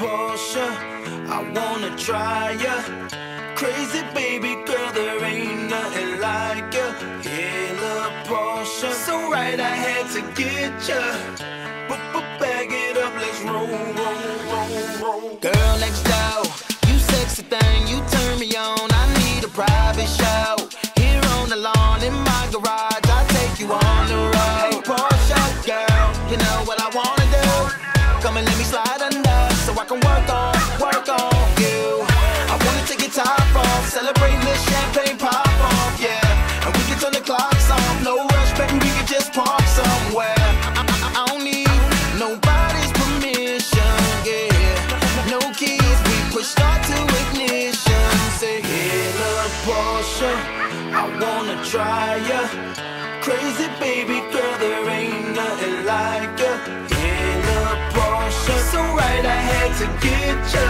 Porsche. I wanna try ya. Crazy baby girl, there ain't nothing like ya. Yeah, love Porsche. So right, I had to get ya. But bag it up, let's roll, roll, roll, roll. Girl next door, you sexy thing, you turn me on. I need a private show here on the lawn in my garage. cross. I wanna try ya. Crazy baby girl, there ain't nothing like ya. In a Porsche, so right I had to get ya.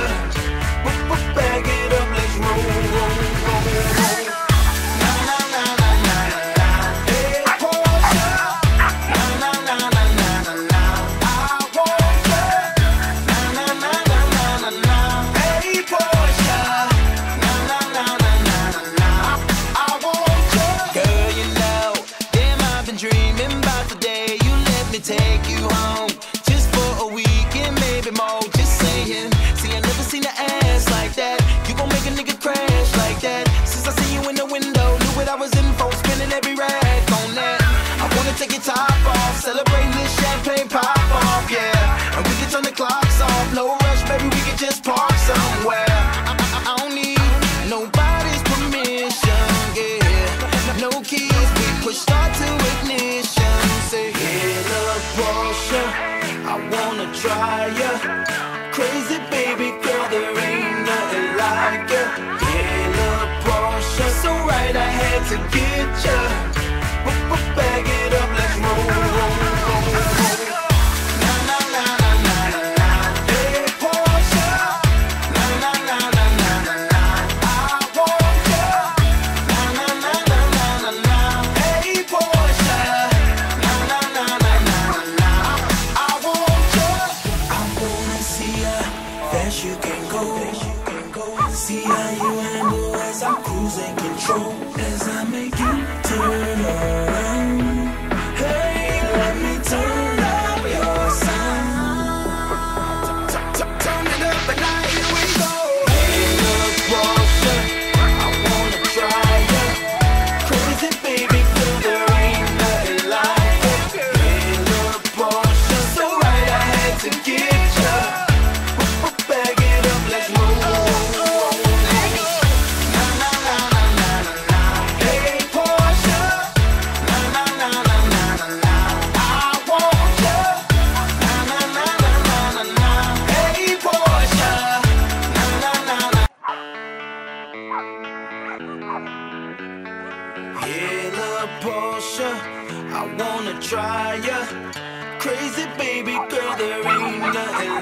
ya.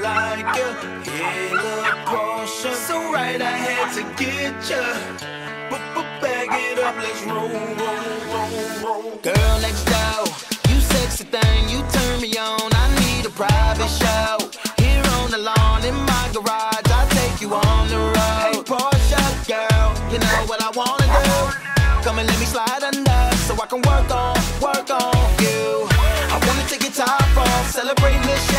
like a healer portion. So right, I had to get ya. But bag it up, let's roll, roll, roll, roll. Girl next door, you sexy thing, you turn me on. I need a private show. Here on the lawn in my garage, I take you on the road. Hey Porsche girl, you know what I wanna do? Come and let me slide under, so I can work on, work on you. I wanna take your top off, celebrate this.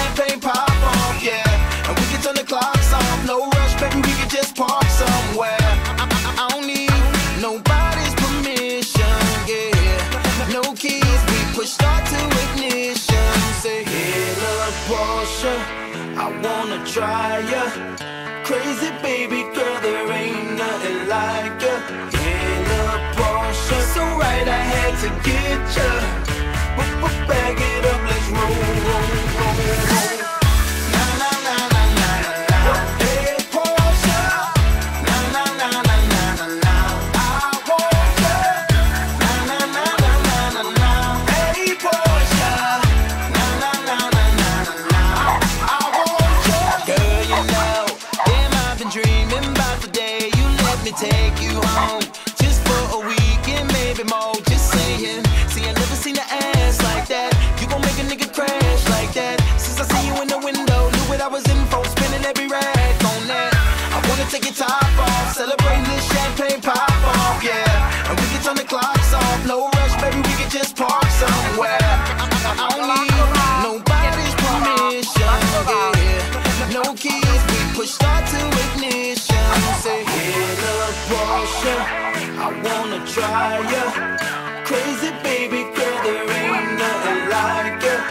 pressure. I wanna try ya. Crazy baby girl, there ain't nothing like ya. In a Porsche, so right, I had to get.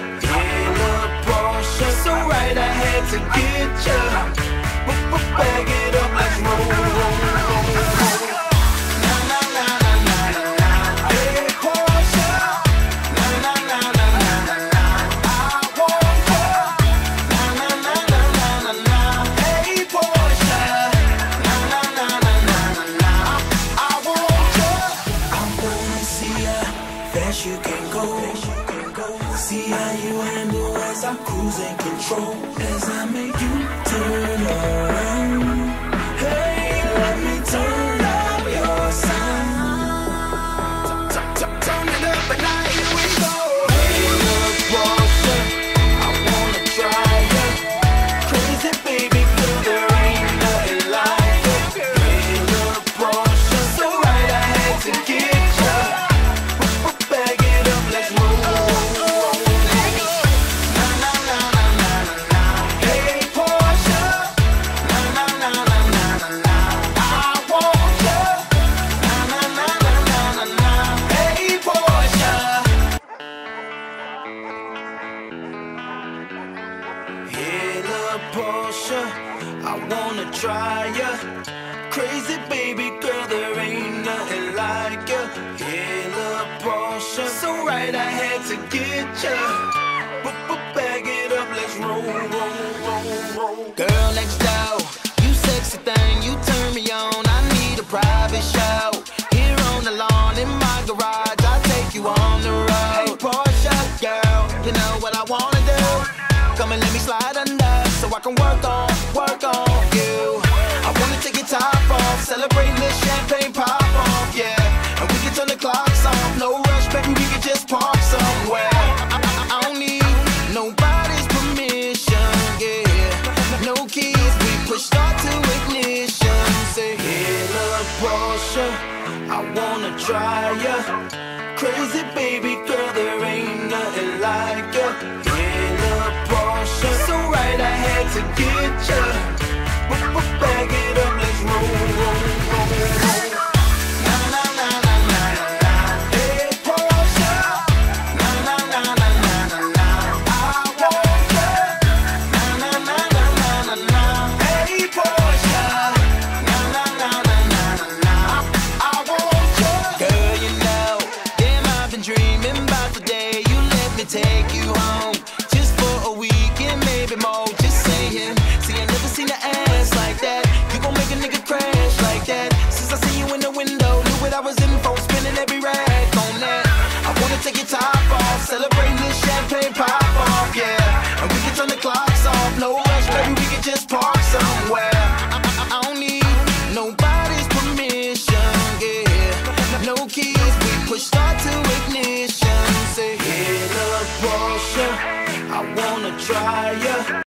in a Porsche. So right, I had to get you. Begging. as I make you turn on. crazy, baby girl, there ain't nothing like you. Heal up portion, so right I had to get you. B -b Bag it up, let's roll, roll, roll, roll. Girl next door, you sexy thing, you turn me on. I need a private show. Here on the lawn in my garage, I'll take you on the road. Hey, Porsche girl, you know what I wanna do? Come and let me slide under, so I can work on. Crazy baby girl, there ain't nothing like ya. In a Porsche, so right I had to get ya. just for a weekend, maybe more. Just saying. See, I never seen an ass like that. You gon' make a nigga crash like that. Since I seen you in the window, knew what I was in for. Every rag on that. I wanna take your top off, celebrate.